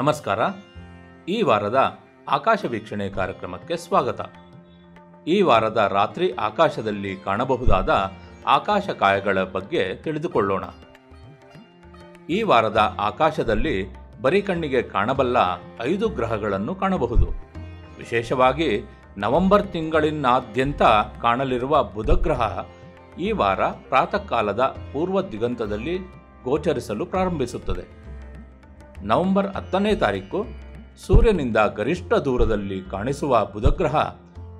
ನಮಸ್ಕಾರ. ಈ ವಾರದ ಆಕಾಶ ವೀಕ್ಷಣೆ ಕಾರ್ಯಕ್ರಮಕ್ಕೆ ಸ್ವಾಗತ. ಈ ವಾರದ ರಾತ್ರಿ ಆಕಾಶದಲ್ಲಿ ಕಾಣಬಹುದಾದ ಆಕಾಶಕಾಯಗಳ ಬಗ್ಗೆ ತಿಳಿದುಕೊಳ್ಳೋಣ. ಈ ವಾರದ ಆಕಾಶದಲ್ಲಿ ಬರೀ ಕಣ್ಣಿಗೆ ಕಾಣಬಲ್ಲ ಐದು ಗ್ರಹಗಳನ್ನು ಕಾಣಬಹುದು. ವಿಶೇಷವಾಗಿ ನವೆಂಬರ್ ತಿಂಗಳಿನಾದ್ಯಂತ ಕಾಣಲಿರುವ ಬುಧಗ್ರಹ ಈ ವಾರ ಪ್ರಾತಃಕಾಲದ ಪೂರ್ವ ದಿಗಂತದಲ್ಲಿ ಗೋಚರಿಸಲು ಪ್ರಾರಂಭಿಸುತ್ತದೆ. ನವೆಂಬರ್ ಹತ್ತನೇ ತಾರೀಕು ಸೂರ್ಯನಿಂದ ಗರಿಷ್ಠ ದೂರದಲ್ಲಿ ಕಾಣಿಸುವ ಬುಧಗ್ರಹ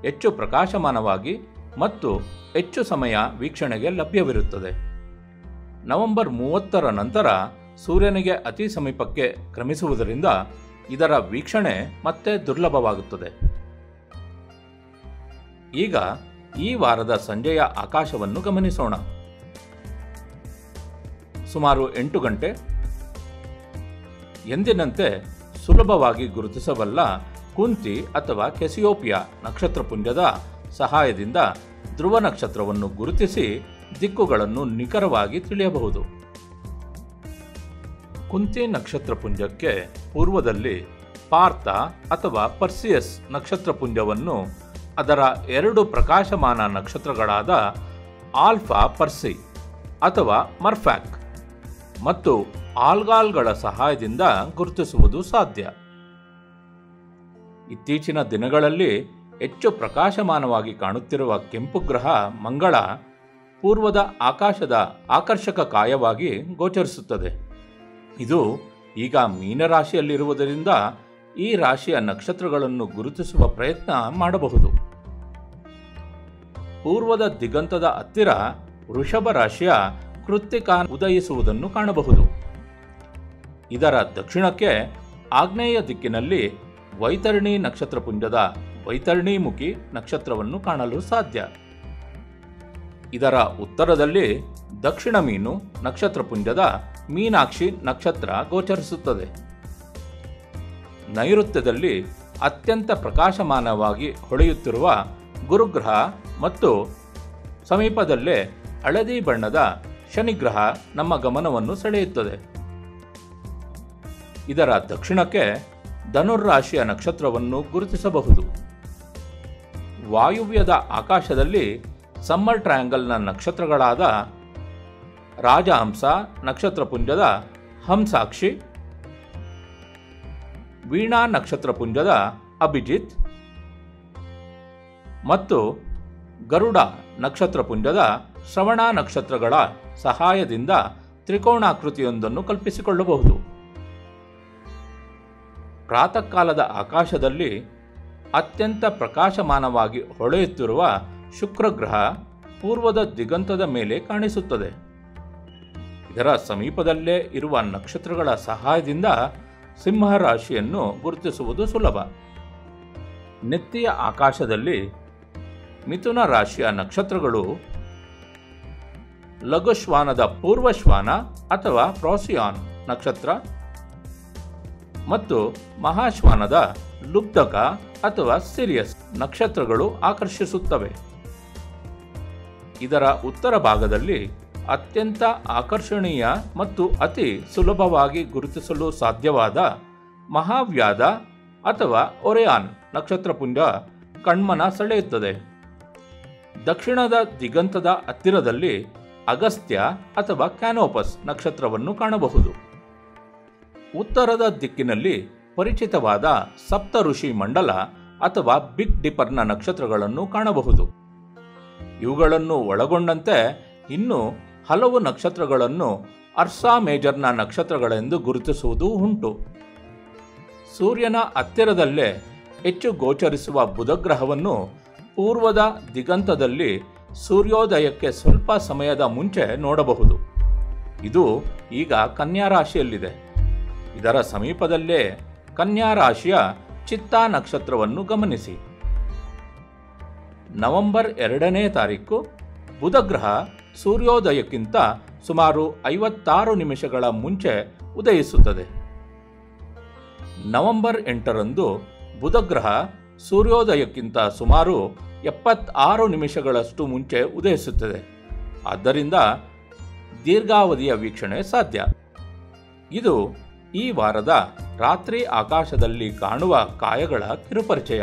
ಹೆಚ್ಚು ಪ್ರಕಾಶಮಾನವಾಗಿ ಮತ್ತು ಹೆಚ್ಚು ಸಮಯ ವೀಕ್ಷಣೆಗೆ ಲಭ್ಯವಿರುತ್ತದೆ. ನವೆಂಬರ್ ಮೂವತ್ತರ ನಂತರ ಸೂರ್ಯನಿಗೆ ಅತಿ ಸಮೀಪಕ್ಕೆ ಕ್ರಮಿಸುವುದರಿಂದ ಇದರ ವೀಕ್ಷಣೆ ಮತ್ತೆ ದುರ್ಲಭವಾಗುತ್ತದೆ. ಈಗ ಈ ವಾರದ ಸಂಜೆಯ ಆಕಾಶವನ್ನು ಗಮನಿಸೋಣ. ಸುಮಾರು ಎಂಟು ಗಂಟೆ ಎಂದಿನಂತೆ ಸುಲಭವಾಗಿ ಗುರುತಿಸಬಲ್ಲ ಕುಂತಿ ಅಥವಾ ಕೆಸಿಯೋಪಿಯಾ ನಕ್ಷತ್ರಪುಂಜದ ಸಹಾಯದಿಂದ ಧ್ರುವ ನಕ್ಷತ್ರವನ್ನು ಗುರುತಿಸಿ ದಿಕ್ಕುಗಳನ್ನು ನಿಖರವಾಗಿ ತಿಳಿಯಬಹುದು. ಕುಂತಿ ನಕ್ಷತ್ರಪುಂಜಕ್ಕೆ ಪೂರ್ವದಲ್ಲಿ ಪಾರ್ಥ ಅಥವಾ ಪರ್ಸಿಯಸ್ ನಕ್ಷತ್ರಪುಂಜವನ್ನು ಅದರ ಎರಡು ಪ್ರಕಾಶಮಾನ ನಕ್ಷತ್ರಗಳಾದ ಆಲ್ಫಾ ಪರ್ಸಿ ಅಥವಾ ಮರ್ಫ್ಯಾಕ್ ಮತ್ತು ಆಲ್ಗಾಲ್ಗಳ ಸಹಾಯದಿಂದ ಗುರುತಿಸುವುದು ಸಾಧ್ಯ. ಇತ್ತೀಚಿನ ದಿನಗಳಲ್ಲಿ ಹೆಚ್ಚು ಪ್ರಕಾಶಮಾನವಾಗಿ ಕಾಣುತ್ತಿರುವ ಕೆಂಪು ಗ್ರಹ ಮಂಗಳ ಪೂರ್ವದ ಆಕಾಶದ ಆಕರ್ಷಕ ಕಾಯವಾಗಿ ಗೋಚರಿಸುತ್ತದೆ. ಇದು ಈಗ ಮೀನರಾಶಿಯಲ್ಲಿರುವುದರಿಂದ ಈ ರಾಶಿಯ ನಕ್ಷತ್ರಗಳನ್ನು ಗುರುತಿಸುವ ಪ್ರಯತ್ನ ಮಾಡಬಹುದು. ಪೂರ್ವದ ದಿಗಂತದ ಹತ್ತಿರ ವೃಷಭ ರಾಶಿಯ ಕೃತ್ತಿಕ ಉದಯಿಸುವುದನ್ನು ಕಾಣಬಹುದು. ಇದರ ದಕ್ಷಿಣಕ್ಕೆ ಆಗ್ನೇಯ ದಿಕ್ಕಿನಲ್ಲಿ ವೈತರಣಿ ನಕ್ಷತ್ರಪುಂಜದ ವೈತರಣಿಮುಖಿ ನಕ್ಷತ್ರವನ್ನು ಕಾಣಲು ಸಾಧ್ಯ. ಇದರ ಉತ್ತರದಲ್ಲಿ ದಕ್ಷಿಣ ಮೀನು ನಕ್ಷತ್ರಪುಂಜದ ಮೀನಾಕ್ಷಿ ನಕ್ಷತ್ರ ಗೋಚರಿಸುತ್ತದೆ. ನೈಋತ್ಯದಲ್ಲಿ ಅತ್ಯಂತ ಪ್ರಕಾಶಮಾನವಾಗಿ ಹೊಳೆಯುತ್ತಿರುವ ಗುರುಗ್ರಹ ಮತ್ತು ಸಮೀಪದಲ್ಲೇ ಹಳದಿ ಬಣ್ಣದ ಶನಿಗ್ರಹ ನಮ್ಮ ಗಮನವನ್ನು ಸೆಳೆಯುತ್ತದೆ. ಇದರ ದಕ್ಷಿಣಕ್ಕೆ ಧನುರ್ರಾಶಿಯ ನಕ್ಷತ್ರವನ್ನು ಗುರುತಿಸಬಹುದು. ವಾಯುವ್ಯದ ಆಕಾಶದಲ್ಲಿ ಸಮ್ಮರ್ ಟ್ರಯಾಂಗಲ್ನ ನಕ್ಷತ್ರಗಳಾದ ರಾಜಹಂಸ ನಕ್ಷತ್ರಪುಂಜದ ಹಂಸಾಕ್ಷಿ, ವೀಣಾ ನಕ್ಷತ್ರಪುಂಜದ ಅಭಿಜಿತ್ ಮತ್ತು ಗರುಡ ನಕ್ಷತ್ರಪುಂಜದ ಶ್ರವಣ ನಕ್ಷತ್ರಗಳ ಸಹಾಯದಿಂದ ತ್ರಿಕೋಣಾಕೃತಿಯೊಂದನ್ನು ಕಲ್ಪಿಸಿಕೊಳ್ಳಬಹುದು. ಪ್ರಾತಃ ಕಾಲದ ಆಕಾಶದಲ್ಲಿ ಅತ್ಯಂತ ಪ್ರಕಾಶಮಾನವಾಗಿ ಹೊಳೆಯುತ್ತಿರುವ ಶುಕ್ರಗ್ರಹ ಪೂರ್ವದ ದಿಗಂತದ ಮೇಲೆ ಕಾಣಿಸುತ್ತದೆ. ಇದರ ಸಮೀಪದಲ್ಲೇ ಇರುವ ನಕ್ಷತ್ರಗಳ ಸಹಾಯದಿಂದ ಸಿಂಹ ರಾಶಿಯನ್ನು ಗುರುತಿಸುವುದು ಸುಲಭ. ನೆತ್ತಿಯ ಆಕಾಶದಲ್ಲಿ ಮಿಥುನ ರಾಶಿಯ ನಕ್ಷತ್ರಗಳು ಲಘುಶ್ವಾನದ ಪೂರ್ವಶ್ವಾನ ಅಥವಾ ಪ್ರಾಸಿಯಾನ್ ನಕ್ಷತ್ರ ಮತ್ತು ಮಹಾಶ್ವಾನದ ಲುಬ್ಧಕ ಅಥವಾ ಸಿರಿಯಸ್ ನಕ್ಷತ್ರಗಳು ಆಕರ್ಷಿಸುತ್ತವೆ. ಇದರ ಉತ್ತರ ಭಾಗದಲ್ಲಿ ಅತ್ಯಂತ ಆಕರ್ಷಣೀಯ ಮತ್ತು ಅತಿ ಸುಲಭವಾಗಿ ಗುರುತಿಸಲು ಸಾಧ್ಯವಾದ ಮಹಾವ್ಯಾದ ಅಥವಾ ಒರೆಯಾನ್ ನಕ್ಷತ್ರಪುಂಜ ಕಣ್ಮನ ಸೆಳೆಯುತ್ತದೆ. ದಕ್ಷಿಣದ ದಿಗಂತದ ಹತ್ತಿರದಲ್ಲಿ ಅಗಸ್ತ್ಯ ಅಥವಾ ಕ್ಯಾನೋಪಸ್ ನಕ್ಷತ್ರವನ್ನು ಕಾಣಬಹುದು. ಉತ್ತರದ ದಿಕ್ಕಿನಲ್ಲಿ ಪರಿಚಿತವಾದ ಸಪ್ತ ಋಷಿ ಮಂಡಲ ಅಥವಾ ಬಿಗ್ ಡಿಪರ್ನ ನಕ್ಷತ್ರಗಳನ್ನು ಕಾಣಬಹುದು. ಇವುಗಳನ್ನು ಒಳಗೊಂಡಂತೆ ಇನ್ನೂ ಹಲವು ನಕ್ಷತ್ರಗಳನ್ನು ಅರ್ಸಾ ಮೇಜರ್ನ ನಕ್ಷತ್ರಗಳೆಂದು ಗುರುತಿಸುವುದು ಉಂಟು. ಸೂರ್ಯನ ಹತ್ತಿರದಲ್ಲೇ ಹೆಚ್ಚು ಗೋಚರಿಸುವ ಬುಧಗ್ರಹವನ್ನು ಪೂರ್ವದ ದಿಗಂತದಲ್ಲಿ ಸೂರ್ಯೋದಯಕ್ಕೆ ಸ್ವಲ್ಪ ಸಮಯದ ಮುಂಚೆ ನೋಡಬಹುದು. ಇದು ಈಗ ಕನ್ಯಾ ರಾಶಿಯಲ್ಲಿದೆ. ಇದರ ಸಮೀಪದಲ್ಲೇ ಕನ್ಯಾ ರಾಶಿಯ ಚಿತ್ತಾ ನಕ್ಷತ್ರವನ್ನು ಗಮನಿಸಿ. ನವೆಂಬರ್ ಎರಡನೇ ತಾರೀಕು, ಬುಧಗ್ರಹ ಸೂರ್ಯೋದಯಕ್ಕಿಂತ ಸುಮಾರು ಐವತ್ತಾರು ನಿಮಿಷಗಳ ಮುಂಚೆ ಉದಯಿಸುತ್ತದೆ. ನವೆಂಬರ್ ಎಂಟರಂದು ಬುಧಗ್ರಹ ಸೂರ್ಯೋದಯಕ್ಕಿಂತ ಸುಮಾರು ಎಪ್ಪತ್ತಾರು ನಿಮಿಷಗಳಷ್ಟು ಮುಂಚೆ ಉದಯಿಸುತ್ತದೆ. ಆದ್ದರಿಂದ ದೀರ್ಘಾವಧಿಯ ವೀಕ್ಷಣೆ ಸಾಧ್ಯ. ಇದು ಈ ವಾರದ ರಾತ್ರಿ ಆಕಾಶದಲ್ಲಿ ಕಾಣುವ ಕಾಯಗಳ ಕಿರುಪರಿಚಯ.